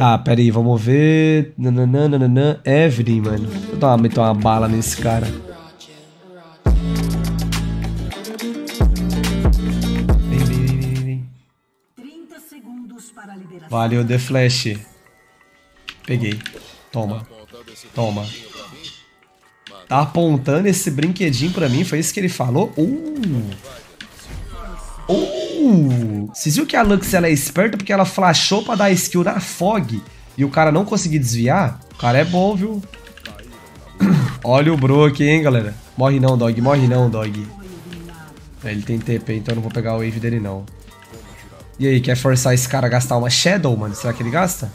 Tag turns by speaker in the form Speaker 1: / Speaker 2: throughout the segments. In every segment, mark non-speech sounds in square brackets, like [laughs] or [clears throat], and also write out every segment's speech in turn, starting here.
Speaker 1: Tá, pera aí, vamos ver. Nananã. Evelyn, mano. Vou dar uma, meter uma bala nesse cara. Vem, vem, vem, vem, vem. Valeu, The Flash. Peguei. Toma. Toma. Tá apontando esse brinquedinho pra mim, foi isso que ele falou? Uh! Uh! Vocês viram que a Lux ela é esperta porque ela flashou pra dar skill na Fog e o cara não conseguiu desviar? O cara é bom, viu? [clears throat] Olha o bro aqui, hein, galera. Morre não, dog. Morre não, dog. É, ele tem TP, então eu não vou pegar o wave dele, não. E aí, quer forçar esse cara a gastar uma Shadow, mano? Será que ele gasta?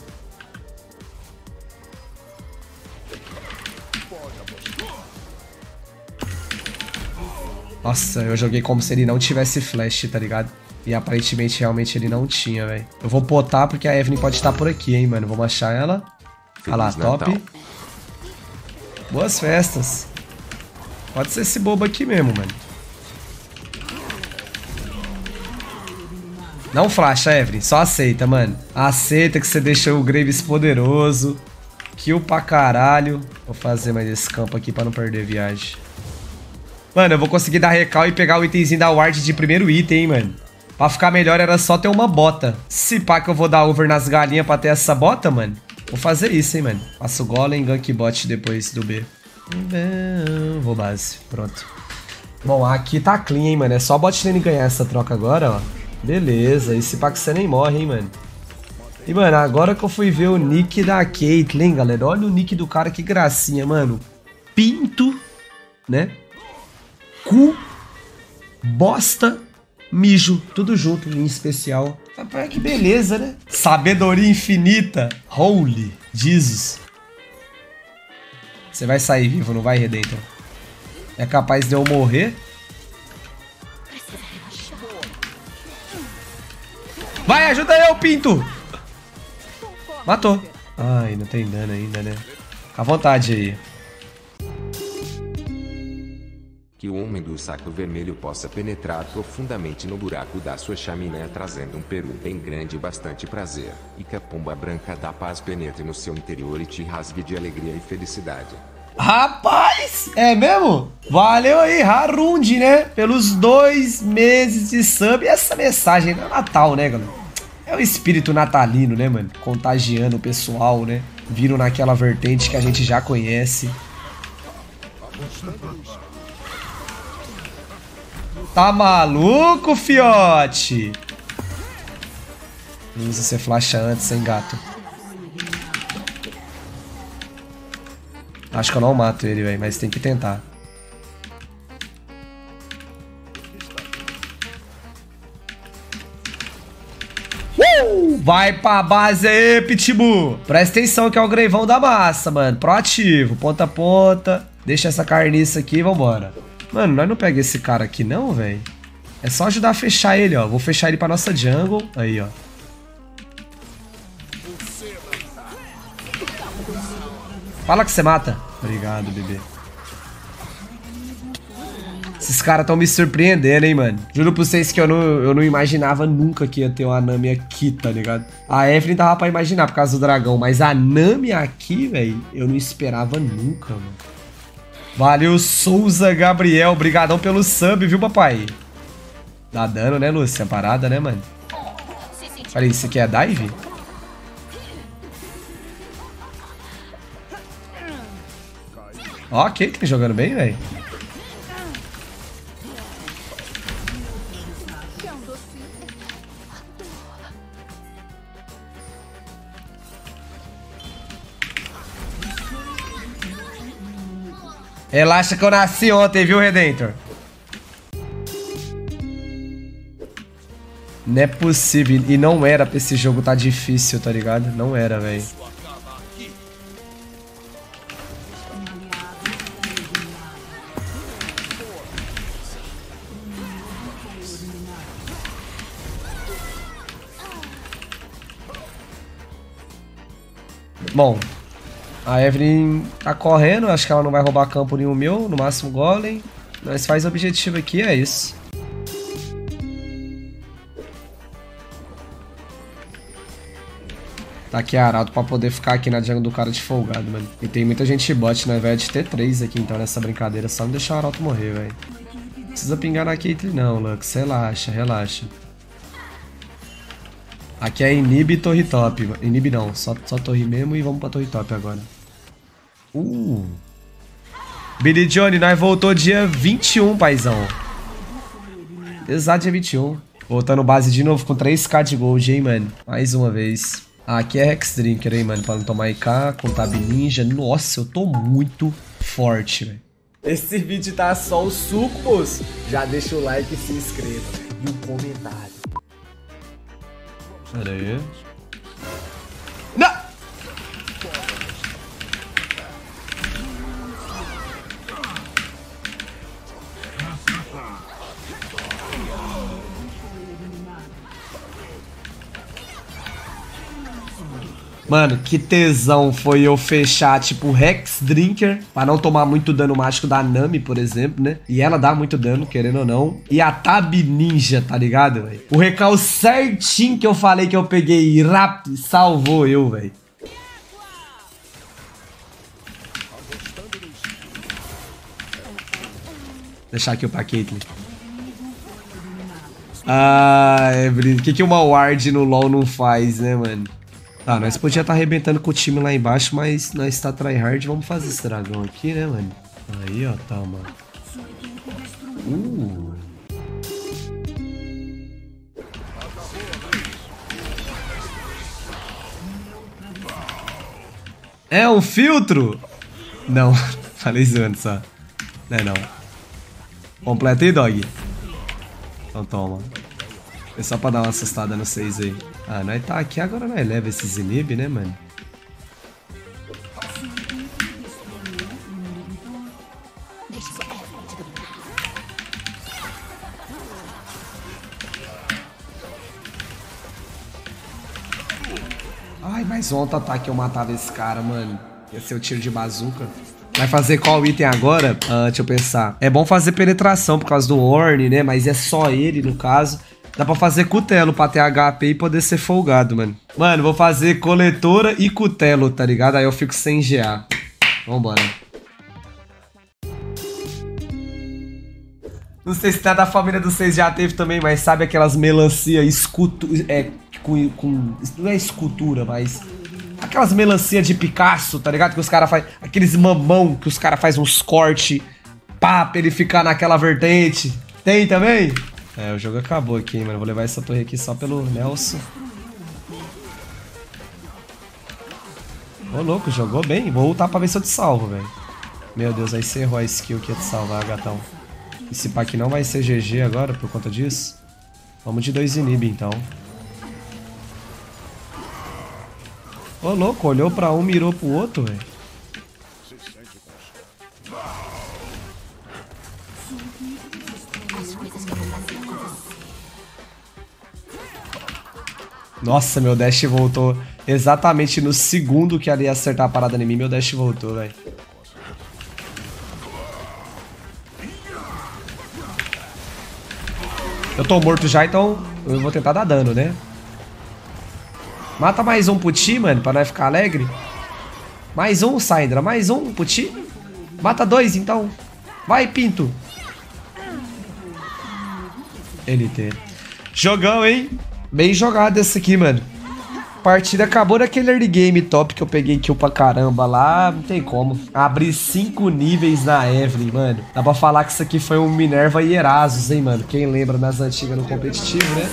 Speaker 1: Nossa, eu joguei como se ele não tivesse flash, tá ligado? E aparentemente, realmente, ele não tinha, velho. Eu vou potar porque a Evelyn pode estar por aqui, hein, mano. Vamos achar ela. Olha lá, top. Boas festas. Pode ser esse bobo aqui mesmo, mano. Não flasha, Evelyn. Só aceita, mano. Aceita que você deixou o Graves poderoso. Kill pra caralho. Vou fazer mais esse campo aqui pra não perder viagem. Mano, eu vou conseguir dar recal e pegar o itemzinho da ward de primeiro item, hein, mano. Pra ficar melhor era só ter uma bota. Se pá que eu vou dar over nas galinhas pra ter essa bota, mano. Vou fazer isso, hein, mano. Faço golem, gank bot depois do B. Vou base. Pronto. Bom, aqui tá clean, hein, mano. É só bot lane ganhar essa troca agora, ó. Beleza. Esse pá que você nem morre, hein, mano. E, mano, agora que eu fui ver o nick da Caitlyn, galera. Olha o nick do cara, que gracinha, mano. Pinto, né? cu, bosta, mijo, tudo junto, em especial. Rapaz, que beleza, né? Sabedoria infinita. Holy Jesus. Você vai sair vivo, não vai, Redentor? É capaz de eu morrer? Vai, ajuda eu, Pinto! Matou. Ai, não tem dano ainda, né? À vontade aí.
Speaker 2: Que o homem do saco vermelho possa penetrar profundamente no buraco da sua chaminé trazendo um peru bem grande e bastante prazer, e que a pomba branca da paz penetre no seu interior e te rasgue de alegria e felicidade.
Speaker 1: Rapaz, é mesmo? Valeu aí, Harund, né? Pelos dois meses de sub. E essa mensagem é Natal, né, galera? É o espírito natalino, né, mano? Contagiando o pessoal, né? Viram naquela vertente que a gente já conhece. Tá maluco, fiote? Usa você flasha antes, hein, gato. Acho que eu não mato ele, velho, mas tem que tentar. Uh! Vai pra base aí, Pitbull. Presta atenção que é o greivão da massa, mano. Proativo, ponta a ponta. Deixa essa carniça aqui e vambora. Mano, nós não pega esse cara aqui não, velho. É só ajudar a fechar ele, ó. Vou fechar ele pra nossa jungle. Aí, ó. Fala que você mata. Obrigado, bebê. Esses caras estão me surpreendendo, hein, mano. Juro pra vocês que eu não, eu não imaginava nunca que ia ter uma Nami aqui, tá ligado? A Evelyn tava pra imaginar por causa do dragão, mas a Nami aqui, velho, eu não esperava nunca, mano. Valeu, Souza Gabriel. Obrigadão pelo sub, viu, papai? Dá dano, né, Lúcia? Parada, né, mano? Peraí, isso aqui é dive? Ó, tá jogando bem, velho? Relaxa que eu nasci ontem, viu, Redentor? Não é possível. E não era pra esse jogo tá difícil, tá ligado? Não era, velho. Bom, a Evelyn tá correndo, acho que ela não vai roubar campo nenhum meu, no máximo golem. Mas faz objetivo aqui, é isso. Tá aqui Arauto pra poder ficar aqui na jungle do cara de folgado, mano. E tem muita gente bot, né, velho? De ter três aqui, então, nessa brincadeira. Só não deixar o Arauto morrer, velho. Precisa pingar na Caitlyn não, Lux. Relaxa, relaxa. Aqui é Inib e Torre Top. Inib não, só, só Torre mesmo e vamos pra Torre Top agora. Uh. Billy Johnny, nós voltou dia 21, paizão. Exato dia 21. Voltando base de novo com 3k de gold, hein, mano. Mais uma vez. Ah, aqui é Hex Drinker, hein, mano. Pra não tomar IK, com Tab Ninja. Nossa, eu tô muito forte, velho.
Speaker 3: Esse vídeo tá só o suco, moço. Já deixa o like e se inscreva. E um comentário.
Speaker 1: Pera aí. Mano, que tesão foi eu fechar, tipo, Rex Drinker, pra não tomar muito dano mágico da Nami, por exemplo, né? E ela dá muito dano, querendo ou não. E a Tab Ninja, tá ligado, velho? O recal certinho que eu falei que eu peguei rápido salvou eu, velho. Deixar aqui o pra Caitlyn. Ah, é, o que, que uma ward no LoL não faz, né, mano? Tá, nós podia estar tá arrebentando com o time lá embaixo, mas nós está tryhard. Vamos fazer esse dragão aqui, né, mano? Aí, ó, tá, mano. Uh. É um filtro? Não, [laughs] falei zoando só. Não é não. Completa aí, dog. Então toma. É só pra dar uma assustada no 6 aí. Ah, nós tá aqui, agora nós leva esses inib, né, mano? Ai, mais um auto-ataque eu matava esse cara, mano. Ia ser o tiro de bazuca. Vai fazer qual item agora? Ah, deixa eu pensar. É bom fazer penetração por causa do Orne, né? Mas é só ele, no caso. Dá pra fazer cutelo pra ter HP e poder ser folgado, mano. Mano, vou fazer coletora e cutelo, tá ligado? Aí eu fico sem GA. Vambora. Não sei se tá da família dos seis já teve também, mas sabe aquelas melancia escutu... É, com, com... Não é escultura, mas... Aquelas melancia de Picasso, tá ligado? Que os caras fazem... Aqueles mamão que os caras fazem uns cortes... Pá, pra ele ficar naquela vertente. Tem também? É, o jogo acabou aqui, mano. Vou levar essa torre aqui só pelo Nelson. Ô, louco, jogou bem. Vou voltar pra ver se eu te salvo, velho. Meu Deus, aí você errou a skill que ia te salvar, gatão. Esse pack não vai ser GG agora por conta disso. Vamos de dois inib, então. Ô, louco, olhou pra um, mirou pro outro, velho. Nossa, meu dash voltou exatamente no segundo que ali ia acertar a parada em mim, meu dash voltou, velho. Eu tô morto já, então eu vou tentar dar dano, né? Mata mais um puti, mano, pra nós ficar alegre. Mais um, Syndra. Mais um, puti. Mata dois, então. Vai, Pinto. LT. Jogão, hein? Bem jogado essa aqui, mano. Partida acabou daquele early game top que eu peguei kill pra caramba lá. Não tem como. Abri cinco níveis na Evelyn, mano. Dá pra falar que isso aqui foi um Minerva e Erasus, hein, mano. Quem lembra nas antigas no competitivo, né?